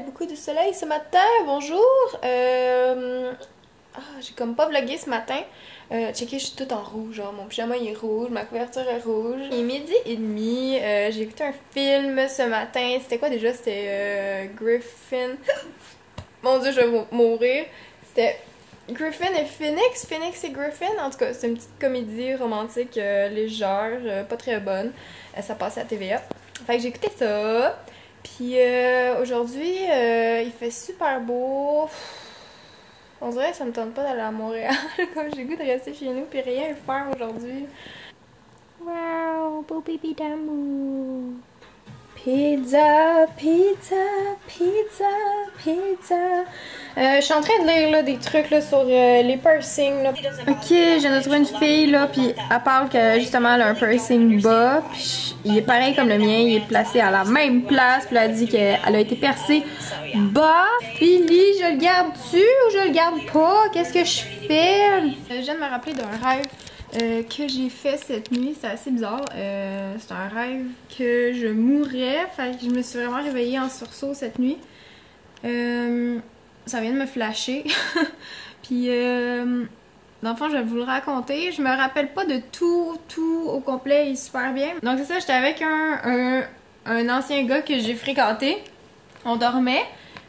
beaucoup de soleil ce matin. Bonjour! Euh... Ah, j'ai comme pas vlogué ce matin. Euh, checké, je suis toute en rouge. Mon pyjama est rouge, ma couverture est rouge. Il est midi et demi. Euh, j'ai écouté un film ce matin. C'était quoi déjà? C'était euh, Griffin. mon dieu, je vais mourir. C'était Griffin et Phoenix. Phoenix et Griffin. En tout cas, c'est une petite comédie romantique légère, pas très bonne. Ça passait à TVA. Fait que j'ai écouté ça. Puis euh, aujourd'hui, euh, il fait super beau. On dirait que ça me tente pas d'aller à Montréal. Comme j'ai goût de rester chez nous puis rien faire aujourd'hui. Wow, beau bébé d'amour. Pizza, pizza, pizza, pizza. Euh, je suis en train de lire là, des trucs là, sur euh, les piercings. Là. Ok, j'ai trouvé une fille là, puis elle parle que justement elle a un piercing bas, puis il est pareil comme le mien, il est placé à la même place, puis elle a dit qu'elle a été percée bas. Puis lui, je le garde-tu ou je le garde pas? Qu'est-ce que je fais? Euh, je viens de me rappeler d'un rêve euh, que j'ai fait cette nuit. C'est assez bizarre. Euh, c'est un rêve que je mourrais. Fait que je me suis vraiment réveillée en sursaut cette nuit. Euh, ça vient de me flasher. Puis, dans le fond, je vais vous le raconter. Je me rappelle pas de tout, tout au complet et super bien. Donc, c'est ça, j'étais avec un, un, ancien gars que j'ai fréquenté. On dormait.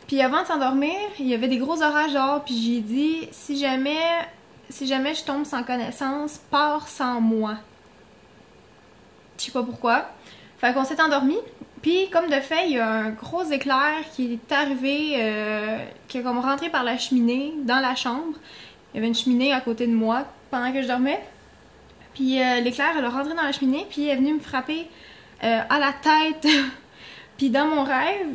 Puis avant de s'endormir, il y avait des gros orages. Puis j'ai dit, si jamais si jamais je tombe sans connaissance, pars sans moi. Je sais pas pourquoi. Fait qu'on s'est endormi. Puis comme de fait, il y a un gros éclair qui est arrivé, euh, qui est comme rentré par la cheminée dans la chambre. Il y avait une cheminée à côté de moi pendant que je dormais. Puis euh, l'éclair, elle est rentré dans la cheminée, puis elle est venue me frapper euh, à la tête. puis dans mon rêve,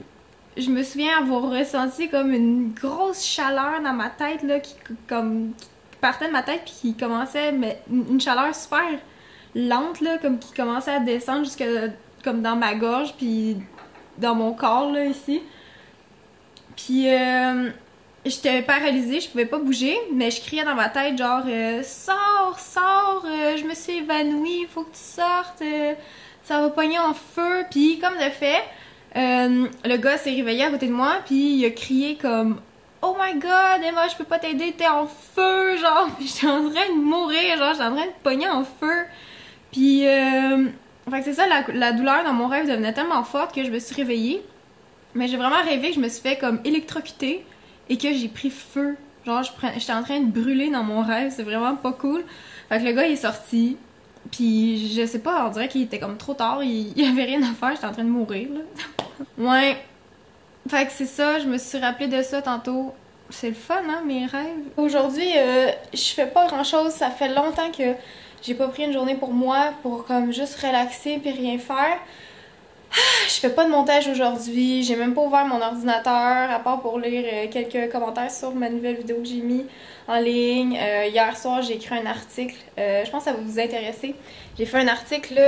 je me souviens avoir ressenti comme une grosse chaleur dans ma tête, là, qui, comme, partait de ma tête puis qui commençait mais une chaleur super lente là comme qui commençait à descendre jusque comme dans ma gorge puis dans mon corps là ici. Puis euh, j'étais paralysée je pouvais pas bouger mais je criais dans ma tête genre euh, sors sors euh, je me suis évanouie faut que tu sortes euh, ça va pogner en feu puis comme de fait le gars s'est réveillé à côté de moi puis il a crié comme Oh my god, Emma, je peux pas t'aider, t'es en feu, genre, j'étais en train de mourir, genre, j'étais en train de pogner en feu. Puis, euh, fait que c'est ça, la, douleur dans mon rêve devenait tellement forte que je me suis réveillée. Mais j'ai vraiment rêvé que je me suis fait comme électrocuter et que j'ai pris feu. Genre, j'étais en train de brûler dans mon rêve, c'est vraiment pas cool. Fait que le gars, il est sorti. Puis, je sais pas, on dirait qu'il était comme trop tard, il, il avait rien à faire, j'étais en train de mourir, là. ouais. Fait que c'est ça, je me suis rappelé de ça tantôt. C'est le fun, hein, mes rêves. Aujourd'hui, euh, je fais pas grand chose. Ça fait longtemps que j'ai pas pris une journée pour moi, pour comme juste relaxer puis rien faire. Je fais pas de montage aujourd'hui, j'ai même pas ouvert mon ordinateur, à part pour lire euh, quelques commentaires sur ma nouvelle vidéo que j'ai mis en ligne. Euh, hier soir, j'ai écrit un article, euh, je pense que ça va vous intéresser. J'ai fait un article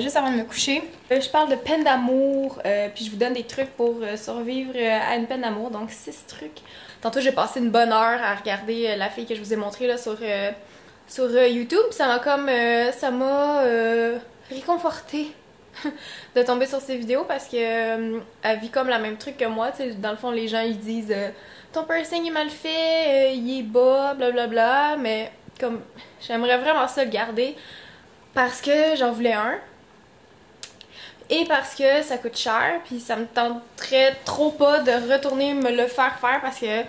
juste avant de me coucher. je parle de peine d'amour, puis je vous donne des trucs pour survivre à une peine d'amour, donc 6 trucs. Tantôt, j'ai passé une bonne heure à regarder la fille que je vous ai montrée là, sur, sur YouTube, ça m'a comme, ça m'a réconfortée de tomber sur ces vidéos parce que euh, elle vit comme la même truc que moi. dans le fond, les gens ils disent euh, ton piercing est mal fait, euh, il est bas, blablabla. Bla, bla. Mais comme j'aimerais vraiment ça le garder parce que j'en voulais un. Et parce que ça coûte cher, puis ça me tenterait trop pas de retourner me le faire faire parce que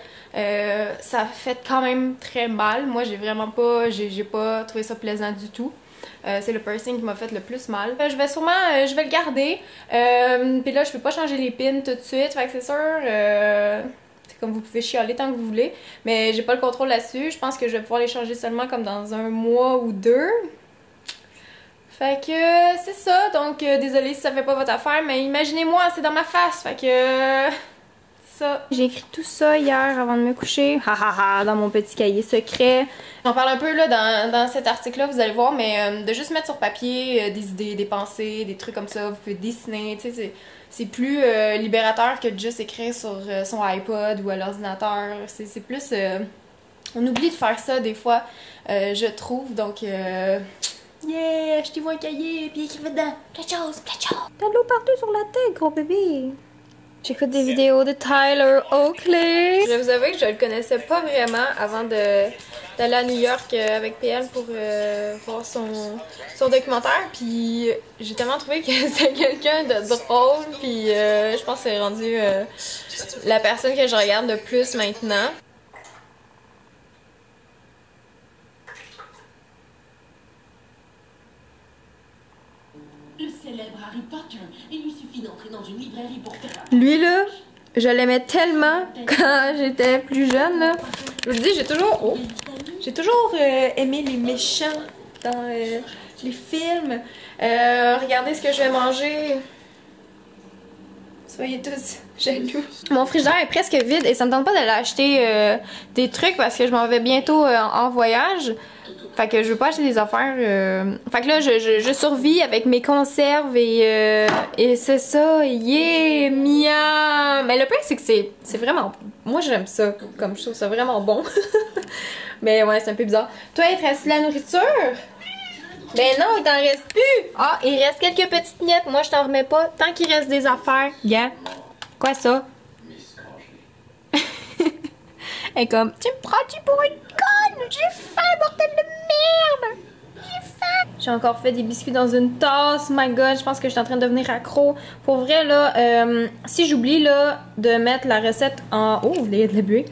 ça fait quand même très mal. Moi, j'ai vraiment pas, j'ai pas trouvé ça plaisant du tout. Euh, c'est le piercing qui m'a fait le plus mal. Euh, je vais sûrement, euh, je vais le garder. Puis là, je peux pas changer les pins tout de suite. Fait que c'est sûr, c'est comme vous pouvez chialer tant que vous voulez. Mais j'ai pas le contrôle là-dessus. Je pense que je vais pouvoir les changer seulement comme dans un mois ou deux. Fait que c'est ça. Donc, désolé si ça fait pas votre affaire. Mais imaginez-moi, c'est dans ma face. Fait que... J'ai écrit tout ça hier avant de me coucher, ha ha ha, dans mon petit cahier secret. J'en parle un peu là dans, dans cet article-là, vous allez voir, mais euh, de juste mettre sur papier euh, des idées, des pensées, des trucs comme ça, vous pouvez dessiner, tu sais, c'est plus euh, libérateur que de juste écrire sur euh, son iPod ou à l'ordinateur. C'est plus... Euh, on oublie de faire ça des fois, je trouve, donc... Yeah, achetez-vous un cahier, puis écrivez dedans. Plein de choses, plein de choses. T'as de l'eau partout sur la tête, gros bébé. J'écoute des vidéos de Tyler Oakley. Je vous avouer que je le connaissais pas vraiment avant d'aller à New York euh, avec PL pour euh, voir son, documentaire. Puis j'ai tellement trouvé que c'est quelqu'un de drôle. Puis euh, je pense que c'est rendu la personne que je regarde le plus maintenant. Harry Potter. Il lui suffit d'entrer dans une librairie pour faire Lui là, je l'aimais tellement quand j'étais plus jeune là. Je vous dis, j'ai toujours oh, j'ai toujours euh, aimé les méchants dans euh, les films. Euh, regardez ce que je vais manger. Soyez tous jaloux. Mon frigidaire est presque vide et ça me tente pas d'aller acheter des trucs parce que je m'en vais bientôt en voyage. Fait que je veux pas acheter des affaires. Euh... Fait que là, je, je, survis avec mes conserves et, euh... et c'est ça. Yeah! Miam! Mais le pire, c'est que c'est vraiment. Moi, j'aime ça. Comme je trouve ça vraiment bon. Mais ouais, c'est un peu bizarre. Toi, il te reste la nourriture? Ben non, il t'en reste plus! Ah, il reste quelques petites miettes. Moi, je t'en remets pas. Tant qu'il reste des affaires. Yeah. Quoi ça? Est comme, tu me prends-tu pour une conne? J'ai faim, bordel de merde! J'ai faim! J'ai encore fait des biscuits dans une tasse. My god, je pense que je suis en train de devenir accro. Pour vrai, là, euh, si j'oublie, là, de mettre la recette en... Oh, y a de la buée?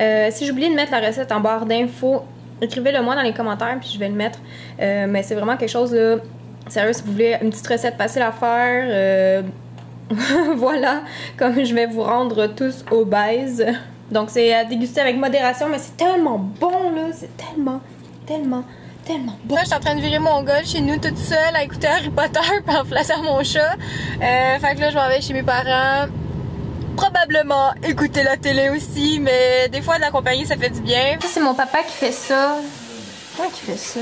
Euh, si j'oublie de mettre la recette en barre d'infos, écrivez-le moi dans les commentaires, puis je vais le mettre. Euh, mais c'est vraiment quelque chose, là... Sérieux, si vous voulez une petite recette facile à faire... voilà, comme je vais vous rendre tous obèses. Donc c'est à déguster avec modération, mais c'est tellement bon là, c'est tellement, tellement, tellement bon. Là, je suis en train de virer mon golf chez nous toute seule à écouter Harry Potter puis en à mon chat. Euh, fait que là, je m'en vais chez mes parents. Probablement écouter la télé aussi, mais des fois de la compagnie ça fait du bien. Ça, c'est mon papa qui fait ça. Pourquoi qui fait ça?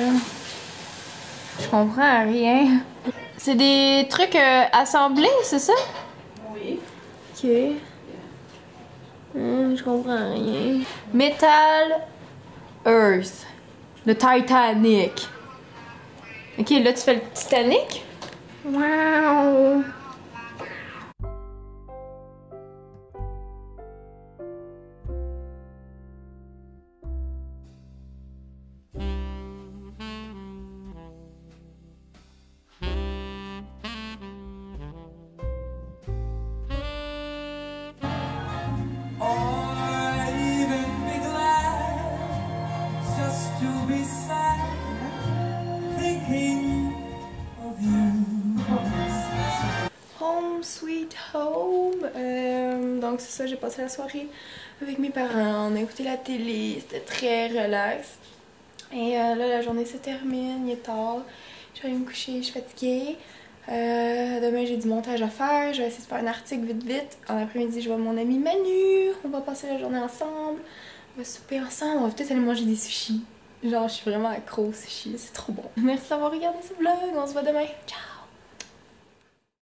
Je comprends rien. C'est des trucs euh, assemblés, c'est ça? Oui. Ok. Hmm, je comprends rien. Metal Earth. Le Titanic. Ok, là tu fais le Titanic? Wow! Euh, donc c'est ça, j'ai passé la soirée avec mes parents, on a écouté la télé, c'était très relax. Et euh, là la journée se termine, il est tard, je vais aller me coucher, je suis fatiguée. Euh, demain j'ai du montage à faire, je vais essayer de faire un article vite vite. En après-midi je vois mon ami Manu, on va passer la journée ensemble, on va souper ensemble, on va peut-être aller manger des sushis. Genre je suis vraiment accro au sushi, c'est trop bon. Merci d'avoir regardé ce vlog, on se voit demain, ciao!